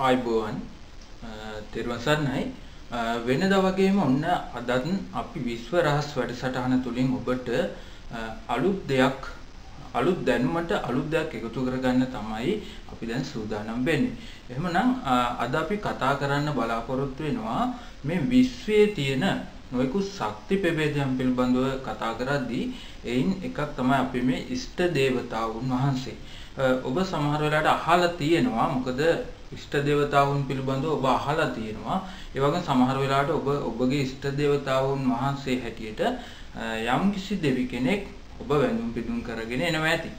ආයිබෝවන් තෙරුවන් සරණයි වෙනදා වගේම ඔන්න අදත් අපි විශ්ව රහස් වැඩසටහන තුලින් ඔබට අලුත් දෙයක් අලුත් දැනුමට අලුත් දෙයක් එකතු කරගන්න තමයි අපි දැන් සූදානම් වෙන්නේ. එහෙමනම් අද අපි කතා කරන්න බලාපොරොත්තු වෙනවා මේ විශ්වයේ තියෙන නොයෙකුත් ශක්ති ප්‍රභේදයන් පිළිබඳව කතා කරද්දී එයින් එකක් තමයි අපි මේ ඉෂ්ට දේවතාවුන් වහන්සේ. ඔබ සමහර වෙලාවට අහලා තියෙනවා. මොකද ඉෂ්ට දේවතාවුන් පිළිබඳව ඔබ අහලා තියෙනවා. ඒ වගේම සමහර වෙලාවට ඔබ ඔබගේ ඉෂ්ට දේවතාවුන් වහන්සේ හැටියට යම්කිසි දෙවි කෙනෙක් ඔබ වැඳුම් පිදුම් කරගෙන එනවා ඇති.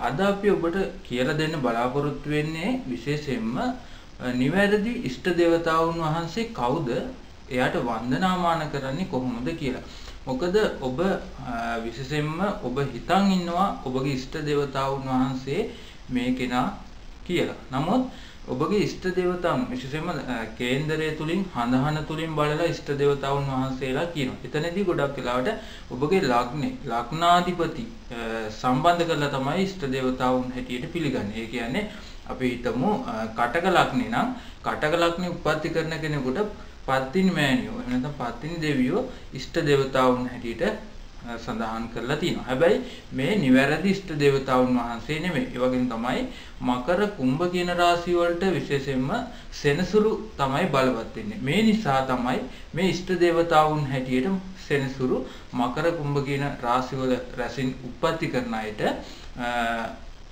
අද අපි ඔබට කියලා දෙන්න බලාපොරොත්තු වෙන්නේ විශේෂයෙන්ම නිවැරදි ඉෂ්ට දේවතාවුන් වහන්සේ කවුද? එයාට වන්දනාමාන කරන්නේ කොහොමද කියලා මොකද ඔබ විශේෂයෙන්ම ඔබ හිතන් ඉන්නවා ඔබගේ ඉෂ්ට දේවතාවුන් වහන්සේ මේ කෙනා කියලා. නමුත් ඔබගේ ඉෂ්ට දේවතාවුන් විශේෂයෙන්ම කේන්දරය තුලින් හඳහන තුලින් බලලා ඉෂ්ට දේවතාවුන් වහන්සේලා කියනවා. එතනදී ගොඩක් වෙලාවට ඔබගේ ලග්නේ ලග්නාධිපති සම්බන්ධ කරලා තමයි ඉෂ්ට දේවතාවුන් හැටියට පිළිගන්නේ. ඒ කියන්නේ අපි හිතමු කටක ලග්නේ නම් කටක ලග්නේ උප්පත්ති කරන කෙනෙකුට පත්තිනි මෑණියෝ එහෙම නැත්නම් පත්තිනි දෙවියෝ ඉෂ්ට දේවතාවුන් හැටියට සඳහන් කරලා තියෙනවා. හැබැයි මේ නිවැරදි ඉෂ්ට දේවතාවුන් වහන්සේ නෙමෙයි. ඒ වගේම තමයි මකර කුම්භ කියන රාශිය වලට විශේෂයෙන්ම සෙනසුරු තමයි බලවත් වෙන්නේ. මේ නිසා තමයි මේ ඉෂ්ට දේවතාවුන් හැටියට සෙනසුරු මකර කුම්භ කියන රාශිවල රැසින් උප්පත්ති කරන අයට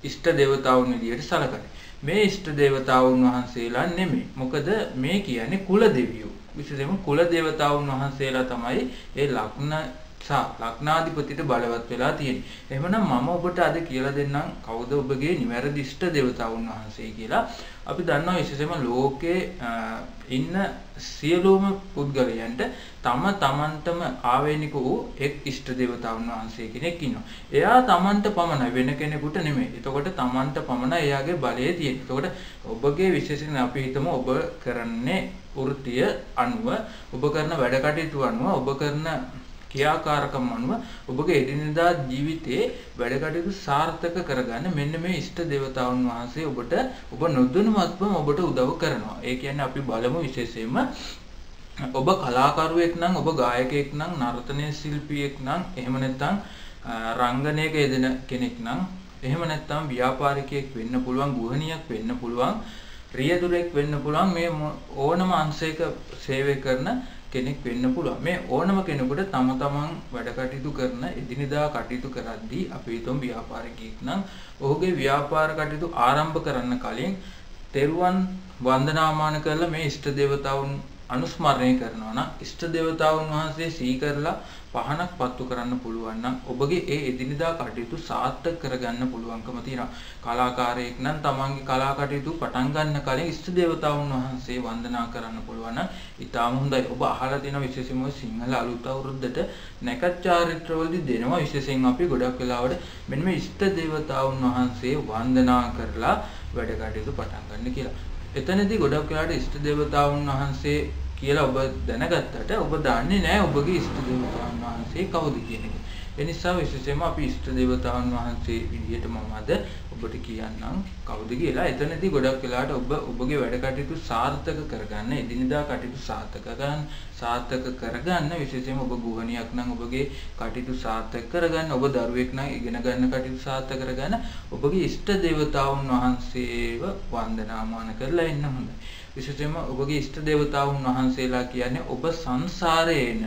ඉෂ්ට දේවතාවුන් විදියට සැලකන්නේ. මේ ඉෂ්ට දේවතාවුන් වහන්සේලා නෙමෙයි. මොකද මේ කියන්නේ කුල දෙවියෝ. විශේෂයෙන්ම කුල දේවතාවුන් වහන්සේලා තමයි ඒ ලග්න සා ලග්නාධිපතිට බලවත් වෙලා තියෙන්නේ. එහෙමනම් මම ඔබට අද කියලා දෙන්නම් කවුද ඔබගේ නිවැරදි ඉෂ්ට දේවතාවුන් වහන්සේ කියලා. අපි දන්නවා විශේෂයෙන්ම ලෝකේ ඉන්න සියලුම පුද්ගලයන්ට තම තමන්ටම ආවේනික වූ එක් ඉෂ්ට දේවතාවුන් වහන්සේ කෙනෙක් ඉන්නවා. එයා තමන්ට පමණයි වෙන කෙනෙකුට නෙමෙයි. එතකොට තමන්ට පමණයි එයාගේ බලය තියෙන්නේ. එතකොට ඔබගේ විශේෂයෙන් අපි හිතමු ඔබ කරන්නේ වෘත්තිය අනුව ඔබ කරන වැඩ කටයුතු අනුව ඔබ කරන ක්‍රියාකාරකම් අනුව ඔබගේ එදිනෙදා ජීවිතයේ වැඩ කටයුතු සාර්ථක කරගන්න මෙන්න මේ ඉෂ්ට දේවතාවුන් වහන්සේ ඔබට ඔබ නොදැනුවත්වම ඔබට උදව් කරනවා. ඒ කියන්නේ අපි බලමු විශේෂයෙන්ම ඔබ කලාකරුවෙක් නම් ඔබ ගායකයෙක් නම් නර්තන ශිල්පියෙක් නම් එහෙම නැත්නම් රංගනයක යෙදෙන කෙනෙක් නම් එහෙම නැත්නම් ව්‍යාපාරිකයෙක් වෙන්න පුළුවන් ගෘහණියක් වෙන්න පුළුවන් රියදුරෙක් වෙන්න පුළුවන් මේ ඕනම අංශයක සේවය කරන කෙනෙක් වෙන්න පුළුවන්. මේ ඕනම කෙනෙකුට තම තමන් වැඩ කටයුතු කරන එදිනෙදා කටයුතු කරද්දී අපි හිතමු ව්‍යාපාරිකයෙක් නම් ඔහුගේ ව්‍යාපාර කටයුතු ආරම්භ කරන්න කලින් තෙරුවන් වන්දනාමාන කරලා මේ ඉෂ්ට දේවතාවුන් අනුස්මරණය කරනවා නම් ඉෂ්ට දේවතාවුන් වහන්සේ සිහි කරලා පහනක් පත්තු කරන්න පුළුවන් නම් ඔබගේ ඒ එදිනෙදා කටයුතු සාර්ථක කරගන්න පුළුවන්කම තියෙනවා. කලාකාරයෙක් නම් තමන්ගේ කලා කටයුතු පටන් ගන්න කලින් ඉෂ්ට දේවතාවුන් වහන්සේ වන්දනා කරන්න පුළුවන් නම් ඊටාම හොඳයි. ඔබ අහලා තියෙන විශේෂයෙන්ම සිංහල අලුත් අවුරුද්දට නැකත් චාරිත්‍රවලදී දෙනවා විශේෂයෙන් අපි ගොඩක් වෙලාවට මෙන්න මේ ඉෂ්ට දේවතාවුන් වහන්සේ වන්දනා කරලා වැඩ කටයුතු පටන් ගන්න කියලා. එතනදී ගොඩක් වෙලාවට ඉෂ්ට දේවතාවුන් වහන්සේ කියලා ඔබ දැනගත්තට ඔබ දන්නේ නැහැ ඔබගේ ඉෂ්ට දේවතාවුන් වහන්සේ කවුද කියන එක. ඒ නිසා විශේෂයෙන්ම අපි ඉෂ්ට දේවතාවුන් වහන්සේ විදිහට මම අද ඔබට කියන්නම් කවුද කියලා. එතනදී ගොඩක් වෙලාවට ඔබ ඔබගේ වැඩ කටයුතු සාර්ථක කරගන්න, එදිනදා කටයුතු සාර්ථක කරගන්න, සාර්ථක කරගන්න විශේෂයෙන්ම ඔබ ගෘහණියක් නම් ඔබගේ කටයුතු සාර්ථක කරගන්න, ඔබ දරුවෙක් නම් ඉගෙන ගන්න කටයුතු සාර්ථක කරගන්න, ඔබගේ ඉෂ්ට දේවතාවුන් වහන්සේව වන්දනාමාන කරලා ඉන්න හොඳයි. විශේෂයෙන්ම ඔබගේ ඉෂ්ට දේවතාවුන් වහන්සේලා කියන්නේ ඔබ සංසාරේන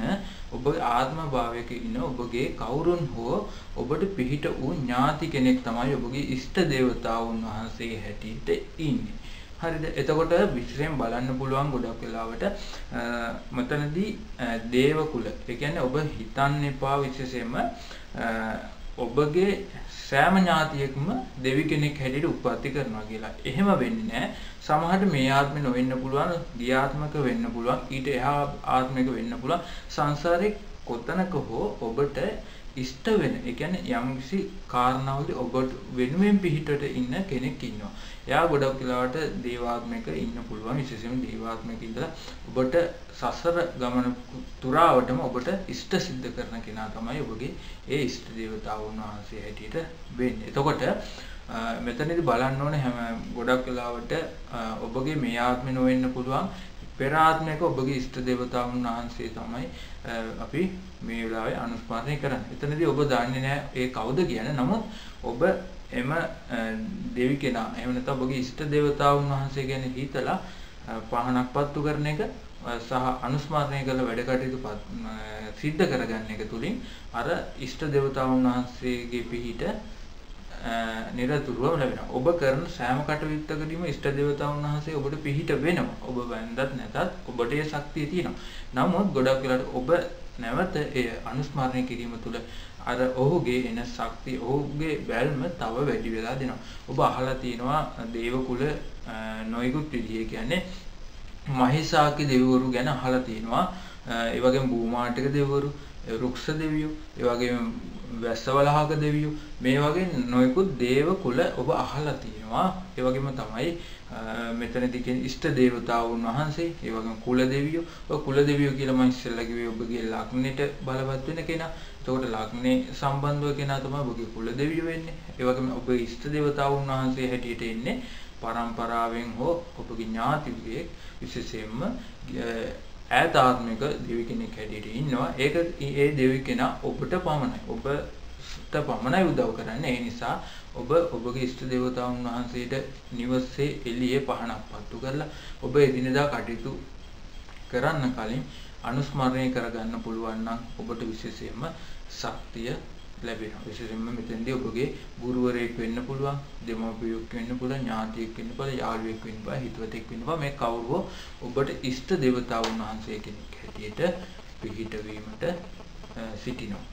ඔබ ආත්ම භාවයක ඉන්න ඔබගේ කවුරුන් හෝ ඔබට පිහිට වූ ඥාති කෙනෙක් තමයි ඔබගේ ඉෂ්ට දේවතාවුන් වහන්සේ හැටියට ඉන්නේ. හරිද? එතකොට විශේෂයෙන් බලන්න පුළුවන් ගොඩක් වෙලාවට මෙතනදී දේව කුල. ඒ කියන්නේ ඔබ හිතන්න එපා විශේෂයෙන්ම ඔබගේ සෑම ඥාතියෙක්ම දෙවි කෙනෙක් හැටියට උප්පත්ති කරනවා කියලා. එහෙම වෙන්නේ නැහැ. සමහරට මේ ආත්මෙ නොවෙන්න පුළුවන්, ගිය ආත්මක වෙන්න පුළුවන්, ඊට එහා ආත්මයක වෙන්න පුළුවන්. සංසාරේ කොතනක හෝ ඔබට ඉෂ්ට වෙන, ඒ කියන්නේ යම්කිසි කාරණාවලදී ඔබට වෙනුවෙන් පිහිටට ඉන්න කෙනෙක් ඉන්නවා. එයා ගොඩක් වෙලාවට දේවාත්මයක ඉන්න පුළුවන් විශේෂයෙන්ම දේවාත්මයක ඉඳලා ඔබට සසර ගමන තුරාවටම ඔබට ඉෂ්ට සිද්ධ කරන කෙනා තමයි ඔබගේ ඒ ඉෂ්ට දේවතාවුන් වහන්සේ හැටියට වෙන්නේ. එතකොට මෙතනදි බලන්න ඕනේ හැම ගොඩක් වෙලාවට ඔබගේ මේ ආත්මේ නොවෙන්න පුළුවන් පෙර ආත්මයක ඔබගේ ඉෂ්ට දේවතාවුන් වහන්සේ තමයි අපි මේ වෙලාවේ අනුස්මරණය කරන්නේ. එතනදී ඔබ දන්නේ නැහැ ඒ කවුද කියන්නේ. නමුත් ඔබ එම දෙවි කෙනා එහෙම නැත්නම් ඔබගේ ඉෂ්ට දේවතාවුන් වහන්සේ ගැන හිතලා පහනක් පත්තු කරන එක සහ අනුස්මරණය කළ වැඩ කටයුතු සිද්ධ කරගන්න එක තුලින් අර ඉෂ්ට දේවතාවුන් වහන්සේගේ පිහිට නිරතුරුවම ලැබෙනවා. ඔබ කරන සෑම කටයුත්තකදීම ඉෂ්ට දේවතාවුන් වහන්සේ ඔබට පිහිට වෙනවා. ඔබ වැන්දත් නැතත් ඔබට ඒ ශක්තිය තියෙනවා. නමුත් ගොඩක් වෙලාවට ඔබ නැවත ඒ අනුස්මරණය කිරීම තුළ අර ඔහුගේ එන ශක්තිය ඔහුගේ බැල්ම තව වැඩි වෙලා දෙනවා. ඔබ අහලා තියෙනවා දේව කුල නොයෙකුත් විදිහේ කියන්නේ මහේසාකි දෙවිවරු ගැන අහලා තියෙනවා. ඒ වගේම භූමාටක දෙවිවරු, රුක්ෂ දෙවියෝ, ඒ වගේම වැස්සවලහක දෙවියෝ මේ වගේ නොයෙකුත් දේව කුල ඔබ අහලා තියෙනවා. ඒ වගේම තමයි මෙතනදී කියන ඉෂ්ට දේවතාවුන් වහන්සේ, ඒ වගේම කුල දෙවියෝ. ඔය කුල දෙවියෝ කියලා මම ඉස්සෙල්ලා කිව්වේ ඔබගේ ලග්නෙට බලවත් වෙන කෙනා. එතකොට ලග්නේ සම්බන්ධව කෙනා තමයි ඔබගේ කුල දෙවියෝ වෙන්නේ. ඒ වගේම ඔබේ ඉෂ්ට දේවතාවුන් වහන්සේ හැටියට එන්නේ පරම්පරාවෙන් හෝ ඔබගේ ඥාතියෙක් විශේෂයෙන්ම ඈත ආත්මික දෙවි කෙනෙක් හැටියට ඉන්නවා. ඒක ඒ දෙවි කෙනා ඔබට පමණයි. ඔබට පමණයි උදව් කරන්නේ. ඒ නිසා ඔබ ඔබගේ ඉෂ්ට දේවතාවුන් වහන්සේට නිවසේ එළියේ පහනක් පත්තු කරලා ඔබ එදිනෙදා කටයුතු කරන්න කලින් අනුස්මරණය කරගන්න පුළුවන් නම් ඔබට විශේෂයෙන්ම ශක්තිය ලැබෙනවා. විශේෂයෙන්ම මෙතෙන්දී ඔබගේ ගුරුවරයෙක් වෙන්න පුළුවන්, දෙමව්පියෙක් වෙන්න පුළුවන්, ඥාතියෙක් වෙන්න පුළුවන්, යාළුවෙක් වෙන්න පුළුවන්, හිතවතෙක් වෙන්න පුළුවන්. මේ කවුරුව ඔබට ඉෂ්ට දේවතාවුන් වහන්සේ කෙනෙක් හැටියට පිහිට වීමට සිටිනවා.